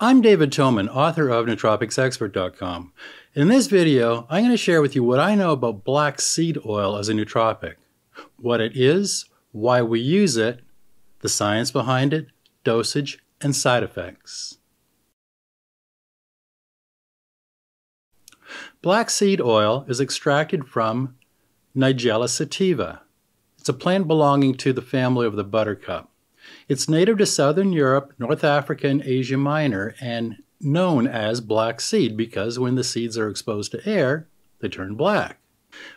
I'm David Tomen, author of nootropicsexpert.com. In this video, I'm going to share with you what I know about black seed oil as a nootropic, what it is, why we use it, the science behind it, dosage, and side effects. Black seed oil is extracted from Nigella sativa. It's a plant belonging to the family of the buttercup. It's native to southern Europe, North Africa, and Asia Minor, and known as black seed because when the seeds are exposed to air, they turn black.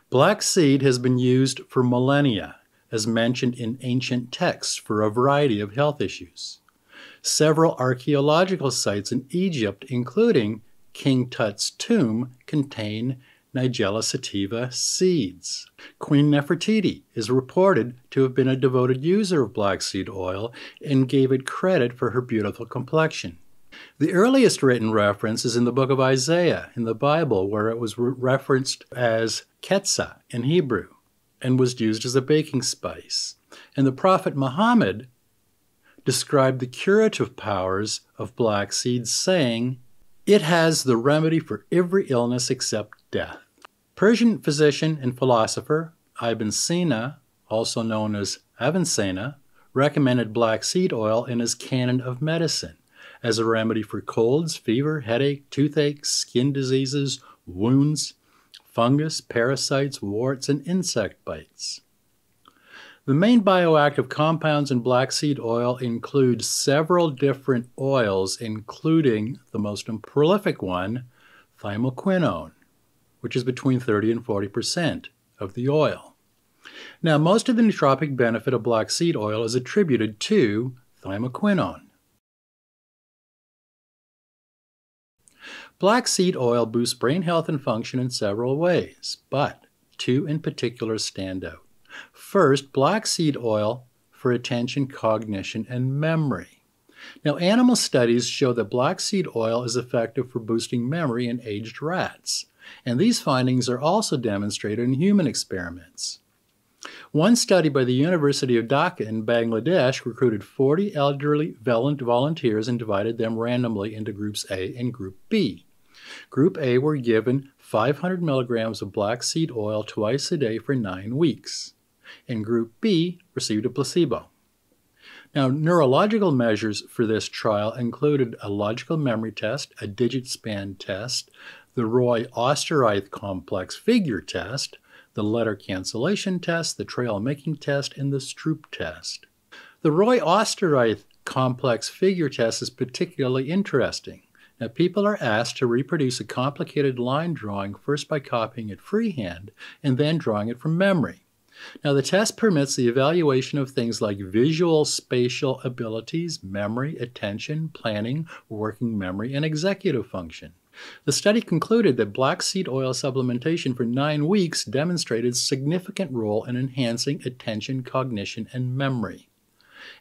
Black seed has been used for millennia, as mentioned in ancient texts, for a variety of health issues. Several archaeological sites in Egypt, including King Tut's tomb, contain Nigella sativa seeds. Queen Nefertiti is reported to have been a devoted user of black seed oil and gave it credit for her beautiful complexion. The earliest written reference is in the book of Isaiah in the Bible, where it was re- referenced as Ketzah in Hebrew and was used as a baking spice. And the prophet Muhammad described the curative powers of black seeds, saying, It has the remedy for every illness except death. Persian physician and philosopher Ibn Sina, also known as Avicenna, recommended black seed oil in his Canon of Medicine as a remedy for colds, fever, headache, toothache, skin diseases, wounds, fungus, parasites, warts, and insect bites. The main bioactive compounds in black seed oil include several different oils, including the most prolific one, thymoquinone, which is between 30 and 40 percent of the oil. Now, most of the nootropic benefit of black seed oil is attributed to thymoquinone. Black seed oil boosts brain health and function in several ways, but two in particular stand out. First, black seed oil for attention, cognition, and memory. Now, animal studies show that black seed oil is effective for boosting memory in aged rats, and these findings are also demonstrated in human experiments. One study by the University of Dhaka in Bangladesh recruited 40 elderly volunteers and divided them randomly into groups A and group B. Group A were given 500 milligrams of black seed oil twice a day for nine weeks, and Group B received a placebo. Now, neurological measures for this trial included a logical memory test, a digit span test, the Rey Osterrieth complex figure test, the letter cancellation test, the trail making test, and the Stroop test. The Rey Osterrieth complex figure test is particularly interesting. Now, people are asked to reproduce a complicated line drawing first by copying it freehand and then drawing it from memory. Now, the test permits the evaluation of things like visual spatial abilities, memory, attention, planning, working memory, and executive function. The study concluded that black seed oil supplementation for nine weeks demonstrated significant role in enhancing attention, cognition, and memory.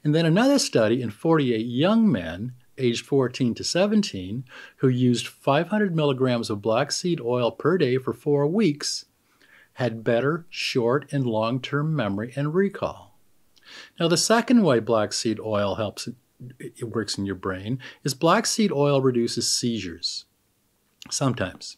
And then another study in 48 young men aged 14 to 17, who used 500 milligrams of black seed oil per day for four weeks, had better short and long term memory and recall. Now, the second way black seed oil helps it works in your brain is black seed oil reduces seizures. Sometimes.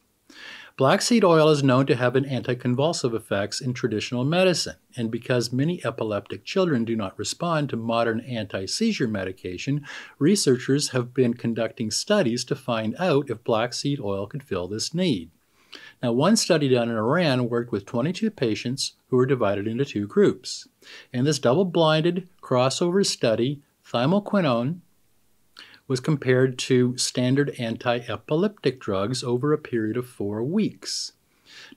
Black seed oil is known to have an anticonvulsive effects in traditional medicine, and because many epileptic children do not respond to modern anti-seizure medication, researchers have been conducting studies to find out if black seed oil could fill this need. Now, one study done in Iran worked with 22 patients who were divided into two groups. In this double-blinded crossover study, thymoquinone was compared to standard anti epileptic drugs over a period of four weeks.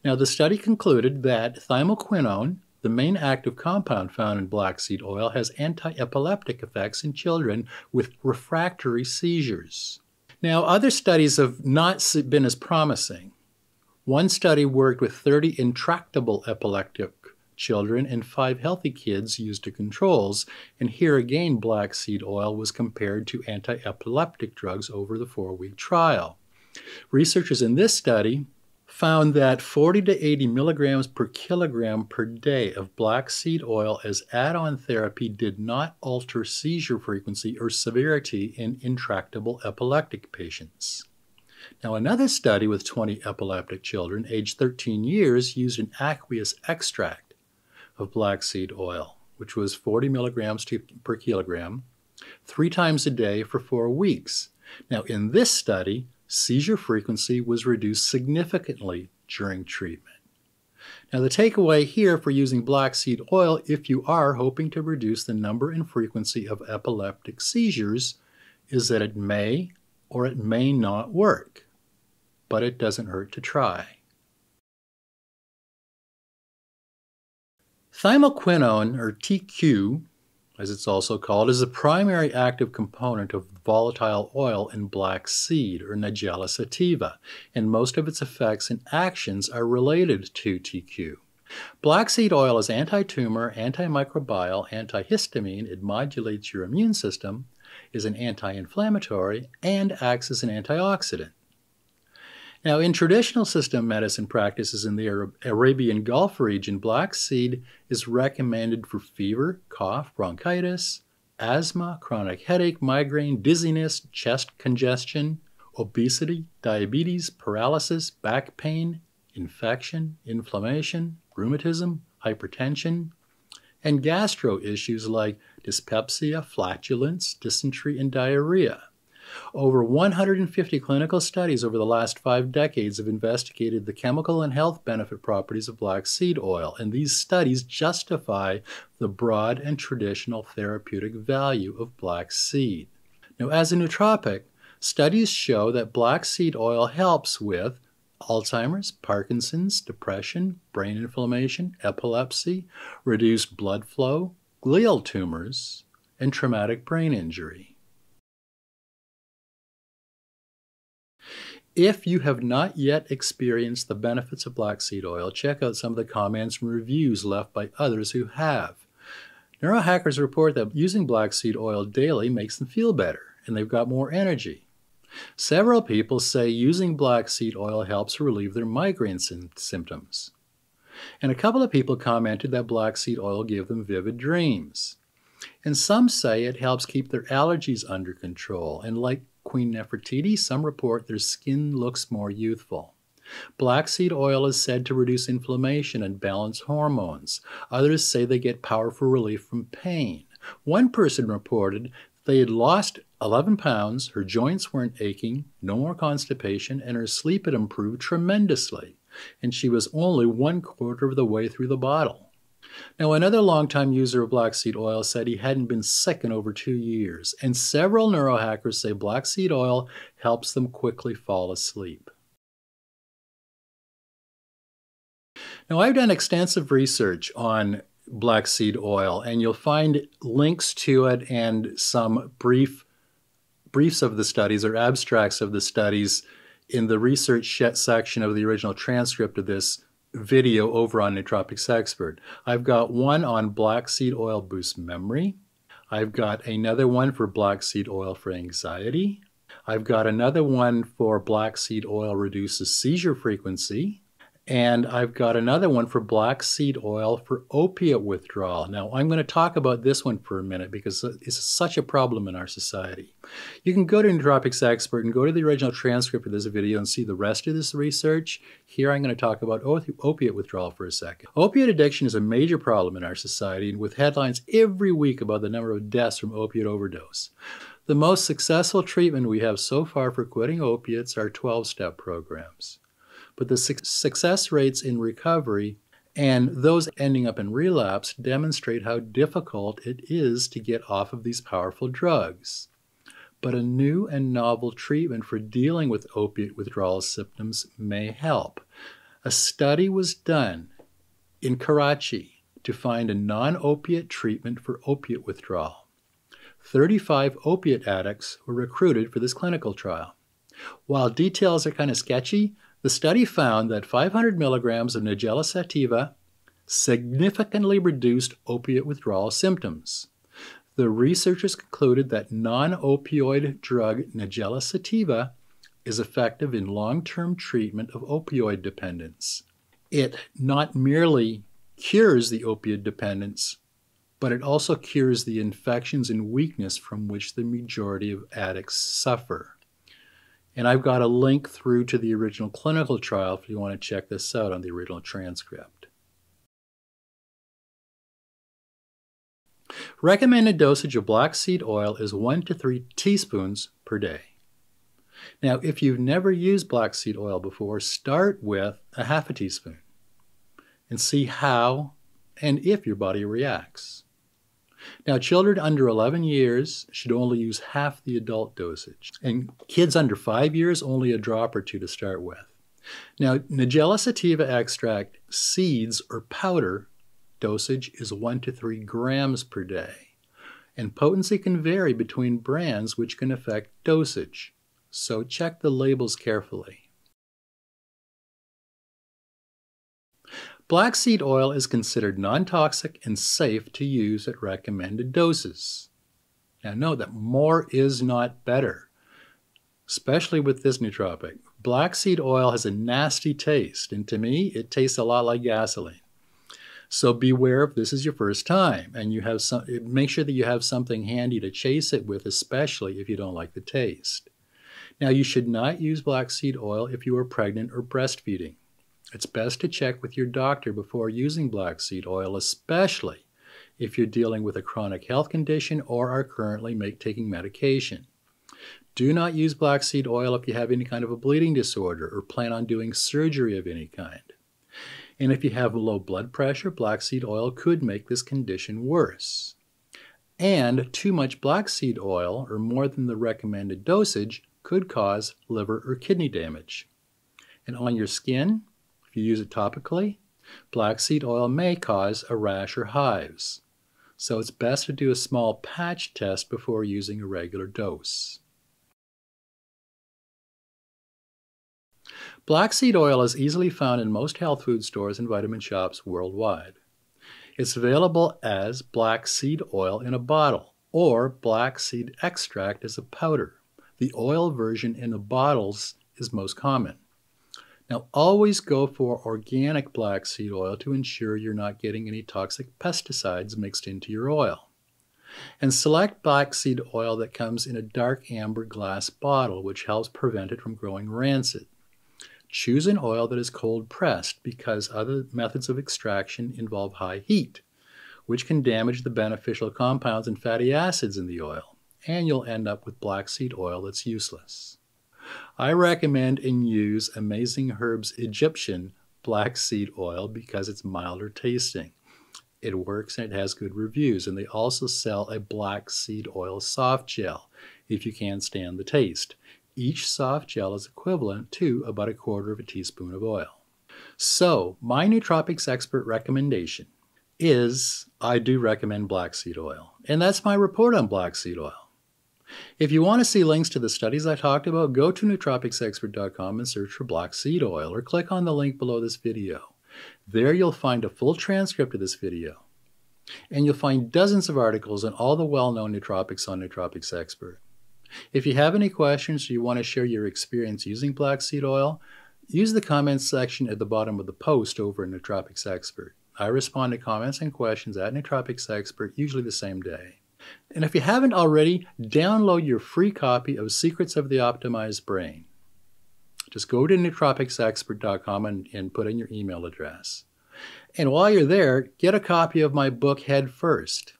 Now, the study concluded that thymoquinone, the main active compound found in black seed oil, has anti epileptic effects in children with refractory seizures. Now, other studies have not been as promising. One study worked with 30 intractable epileptic children and five healthy kids used the controls, and here again black seed oil was compared to anti epileptic drugs over the four week trial. Researchers in this study found that 40 to 80 milligrams per kilogram per day of black seed oil as add on therapy did not alter seizure frequency or severity in intractable epileptic patients. Now, another study with 20 epileptic children aged 13 years used an aqueous extract of black seed oil, which was 40 milligrams per kilogram, three times a day for four weeks. Now, in this study, seizure frequency was reduced significantly during treatment. Now, the takeaway here for using black seed oil, if you are hoping to reduce the number and frequency of epileptic seizures, is that it may or it may not work, but it doesn't hurt to try. Thymoquinone, or TQ, as it's also called, is the primary active component of volatile oil in black seed, or Nigella sativa, and most of its effects and actions are related to TQ. Black seed oil is anti-tumor, antimicrobial, antihistamine, it modulates your immune system, is an anti-inflammatory, and acts as an antioxidant. Now, in traditional system medicine practices in the Arabian Gulf region, black seed is recommended for fever, cough, bronchitis, asthma, chronic headache, migraine, dizziness, chest congestion, obesity, diabetes, paralysis, back pain, infection, inflammation, rheumatism, hypertension, and gastro issues like dyspepsia, flatulence, dysentery, and diarrhea. Over 150 clinical studies over the last five decades have investigated the chemical and health benefit properties of black seed oil, and these studies justify the broad and traditional therapeutic value of black seed. Now, as a nootropic, studies show that black seed oil helps with Alzheimer's, Parkinson's, depression, brain inflammation, epilepsy, reduced blood flow, glial tumors, and traumatic brain injury. If you have not yet experienced the benefits of black seed oil, check out some of the comments and reviews left by others who have. Neurohackers report that using black seed oil daily makes them feel better and they've got more energy. Several people say using black seed oil helps relieve their migraine symptoms. And a couple of people commented that black seed oil gave them vivid dreams. And some say it helps keep their allergies under control. And like Queen Nefertiti, some report their skin looks more youthful. Black seed oil is said to reduce inflammation and balance hormones. Others say they get powerful relief from pain. One person reported they had lost 11 pounds, her joints weren't aching, no more constipation, and her sleep had improved tremendously. And she was only one quarter of the way through the bottle. Now, another longtime user of black seed oil said he hadn't been sick in over two years, and several neurohackers say black seed oil helps them quickly fall asleep. Now, I've done extensive research on black seed oil, and you'll find links to it and some brief briefs of the studies or abstracts of the studies in the research section of the original transcript of this video over on Nootropics Expert. I've got one on black seed oil boosts memory. I've got another one for black seed oil for anxiety. I've got another one for black seed oil reduces seizure frequency. And I've got another one for black seed oil for opiate withdrawal. Now, I'm going to talk about this one for a minute because it's such a problem in our society. You can go to Nootropics Expert and go to the original transcript of this video and see the rest of this research. Here, I'm going to talk about opiate withdrawal for a second. Opiate addiction is a major problem in our society, and with headlines every week about the number of deaths from opiate overdose. The most successful treatment we have so far for quitting opiates are 12 step programs but the su- success rates in recovery and those ending up in relapse demonstrate how difficult it is to get off of these powerful drugs. But a new and novel treatment for dealing with opiate withdrawal symptoms may help. A study was done in Karachi to find a non opiate treatment for opiate withdrawal. 35 opiate addicts were recruited for this clinical trial. While details are kind of sketchy, the study found that 500 milligrams of Nigella sativa significantly reduced opiate withdrawal symptoms. The researchers concluded that non opioid drug Nigella sativa is effective in long term treatment of opioid dependence. It not merely cures the opioid dependence, but it also cures the infections and weakness from which the majority of addicts suffer. And I've got a link through to the original clinical trial if you want to check this out on the original transcript. Recommended dosage of black seed oil is 1 to 3 teaspoons per day. Now, if you've never used black seed oil before, start with a half a teaspoon and see how and if your body reacts. Now, children under 11 years should only use half the adult dosage, and kids under 5 years only a drop or two to start with. Now, Nigella sativa extract seeds or powder dosage is 1 to 3 grams per day, and potency can vary between brands, which can affect dosage. So check the labels carefully. Black seed oil is considered non toxic and safe to use at recommended doses. Now, note that more is not better, especially with this nootropic. Black seed oil has a nasty taste, and to me, it tastes a lot like gasoline. So beware if this is your first time, and you have some. Make sure that you have something handy to chase it with, especially if you don't like the taste. Now, you should not use black seed oil if you are pregnant or breastfeeding. It's best to check with your doctor before using black seed oil, especially if you're dealing with a chronic health condition or are currently make, taking medication. Do not use black seed oil if you have any kind of a bleeding disorder or plan on doing surgery of any kind. And if you have low blood pressure, black seed oil could make this condition worse. And too much black seed oil, or more than the recommended dosage, could cause liver or kidney damage. And on your skin, if you use it topically, black seed oil may cause a rash or hives. So it's best to do a small patch test before using a regular dose. Black seed oil is easily found in most health food stores and vitamin shops worldwide. It's available as black seed oil in a bottle or black seed extract as a powder. The oil version in the bottles is most common. Now, always go for organic black seed oil to ensure you're not getting any toxic pesticides mixed into your oil. And select black seed oil that comes in a dark amber glass bottle, which helps prevent it from growing rancid. Choose an oil that is cold pressed because other methods of extraction involve high heat, which can damage the beneficial compounds and fatty acids in the oil, and you'll end up with black seed oil that's useless. I recommend and use Amazing Herbs Egyptian black seed oil because it's milder tasting. It works and it has good reviews. And they also sell a black seed oil soft gel if you can't stand the taste. Each soft gel is equivalent to about a quarter of a teaspoon of oil. So, my nootropics expert recommendation is I do recommend black seed oil. And that's my report on black seed oil. If you want to see links to the studies I talked about, go to nootropicsexpert.com and search for black seed oil or click on the link below this video. There you'll find a full transcript of this video. And you'll find dozens of articles on all the well-known nootropics on Nootropics Expert. If you have any questions or you want to share your experience using black seed oil, use the comments section at the bottom of the post over at Nootropics Expert. I respond to comments and questions at Nootropics Expert usually the same day. And if you haven't already, download your free copy of Secrets of the Optimized Brain. Just go to nootropicsexpert.com and, and put in your email address. And while you're there, get a copy of my book Head First.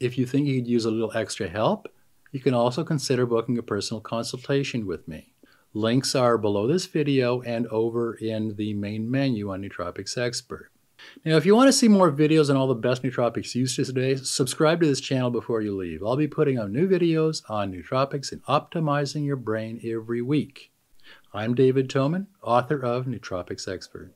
If you think you could use a little extra help, you can also consider booking a personal consultation with me. Links are below this video and over in the main menu on Nootropics Expert. Now, if you want to see more videos on all the best nootropics used today, subscribe to this channel before you leave. I'll be putting out new videos on nootropics and optimizing your brain every week. I'm David Tomen, author of Nootropics Expert.